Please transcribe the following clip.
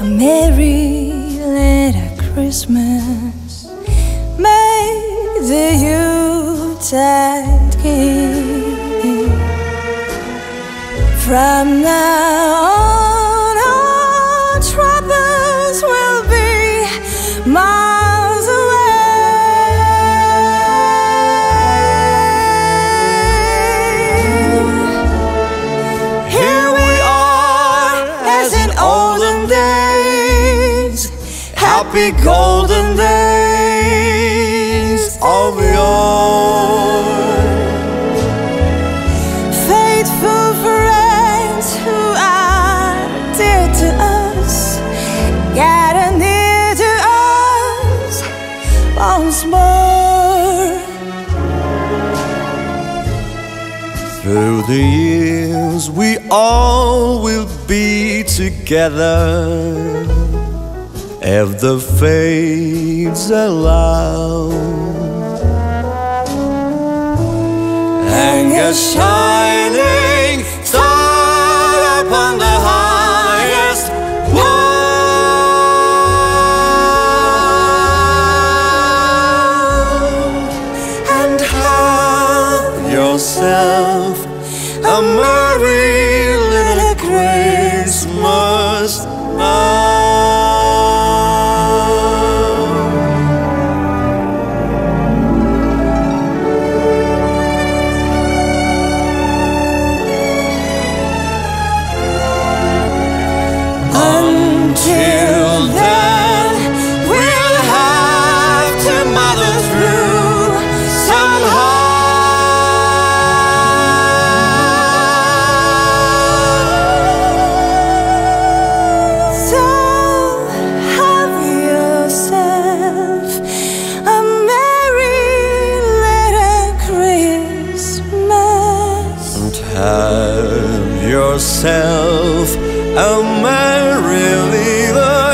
a merry little Christmas. May the Yuletide give. From now on, Happy golden days of yore. faithful friends who are dear to us, gather near to us once more. Through the years, we all will be together. If the fates allow, hang a shining star upon the highest wall and have yourself a merry little Christmas now. Have yourself a merry little